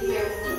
Yeah.